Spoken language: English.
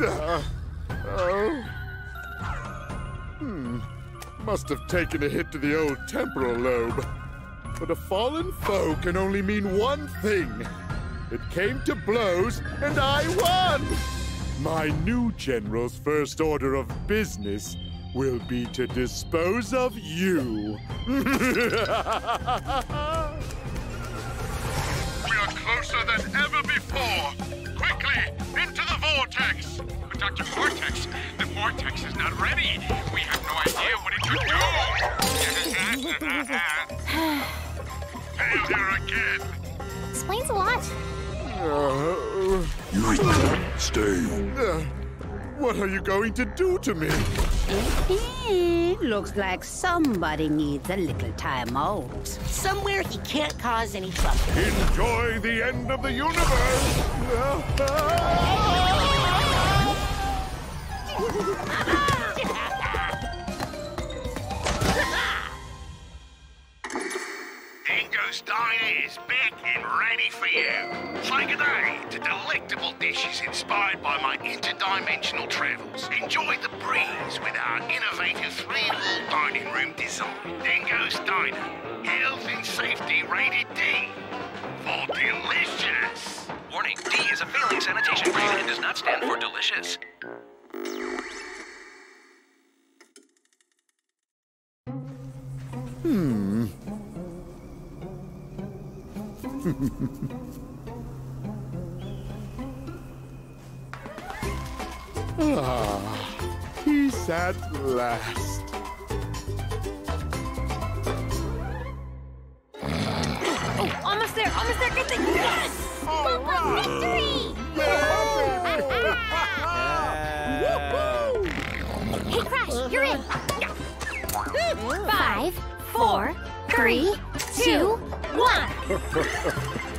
Uh, oh. Hmm. Must have taken a hit to the old temporal lobe. But a fallen foe can only mean one thing. It came to blows, and I won! My new general's first order of business will be to dispose of you. we are closer than ever before. Is not ready. We have no idea what it could do. Failure again. Explains a lot. Uh, you stay. Uh, what are you going to do to me? looks like somebody needs a little time out. Somewhere he can't cause any trouble. Enjoy the end of the universe! Dingo's Diner is back and ready for you. Say good day to delectable dishes inspired by my interdimensional travels. Enjoy the breeze with our innovative three-wall dining room design. Dingo's Diner, health and safety rated D for delicious. Warning, D is a failing sanitation grade and does not stand for delicious. Hmm. Ah, peace at last. Oh, almost there, almost there. Good thing. Yes! All right. Victory! hey, Crash, you're in. Five, four, three, two, one.